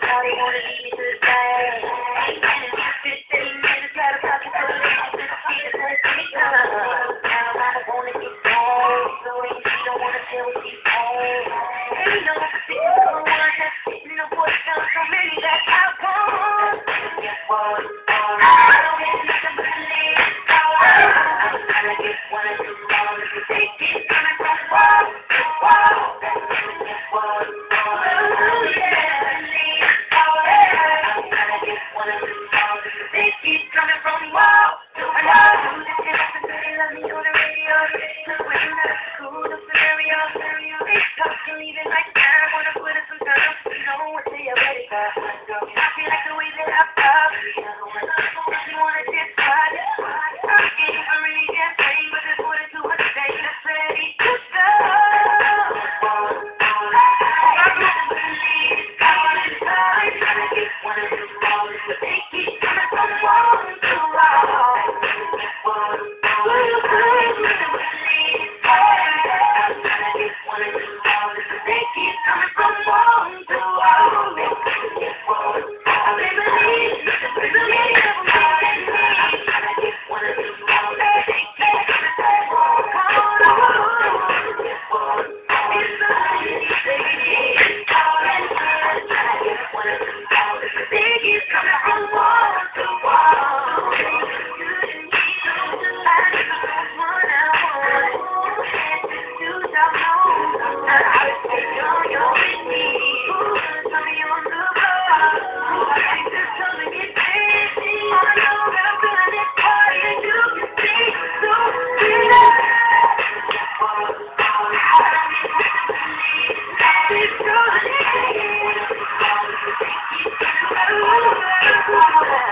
Party wanna lead me to the stage. Thank you. that I go.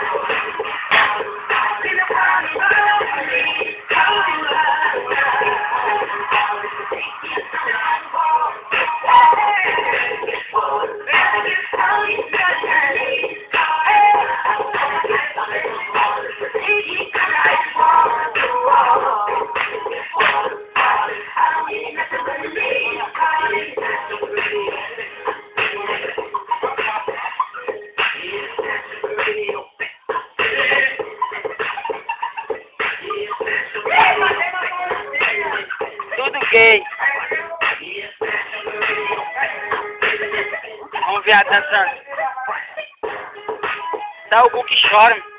Tudo gay. Vamos ver a dançando. Tá o Book chora.